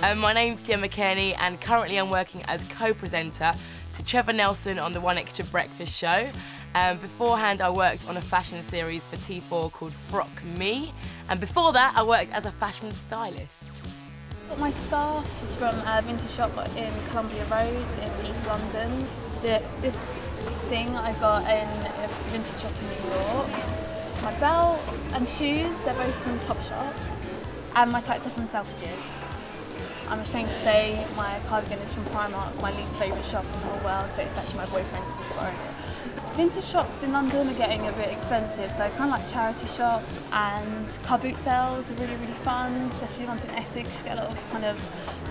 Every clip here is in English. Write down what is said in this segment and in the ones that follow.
Um, my name's Gemma Cairney, and currently I'm working as co-presenter to Trevor Nelson on the 1Xtra Breakfast show. Um, beforehand, I worked on a fashion series for T4 called Frock Me, and before that, I worked as a fashion stylist. My scarf is from a vintage shop in Columbia Road in East London. The, this thing I got in a vintage shop in New York. My belt and shoes, they're both from Topshop. And my tights are from Selfridges. I'm ashamed to say my cardigan is from Primark, my least favourite shop in the whole world, but it's actually my boyfriend's just borrowed it. Vintage shops in London are getting a bit expensive, so kind of like charity shops and car boot sales are really, really fun, especially ones in Essex. You get a lot of kind of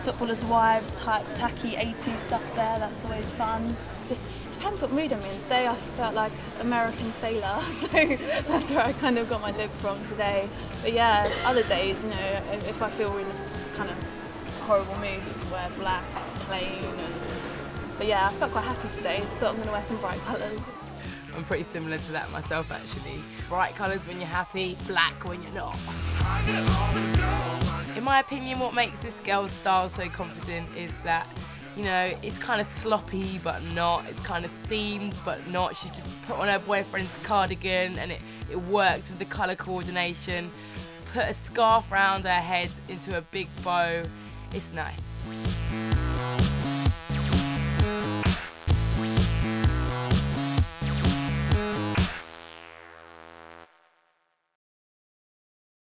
footballers' wives type tacky 80s stuff there, that's always fun. Just depends what mood I'm in. Today I felt like American sailor, so that's where I kind of got my look from today. But yeah, other days, you know, if I feel really kind of horrible mood, just to wear black, plain. And, but yeah, I felt quite happy today. Thought I'm going to wear some bright colours. I'm pretty similar to that myself, actually. Bright colours when you're happy, black when you're not. In my opinion, what makes this girl's style so confident is that you know, it's kind of sloppy but not, it's kind of themed but not. She just put on her boyfriend's cardigan and it, it works with the colour coordination. Put a scarf around her head into a big bow. It's nice.